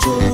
joy.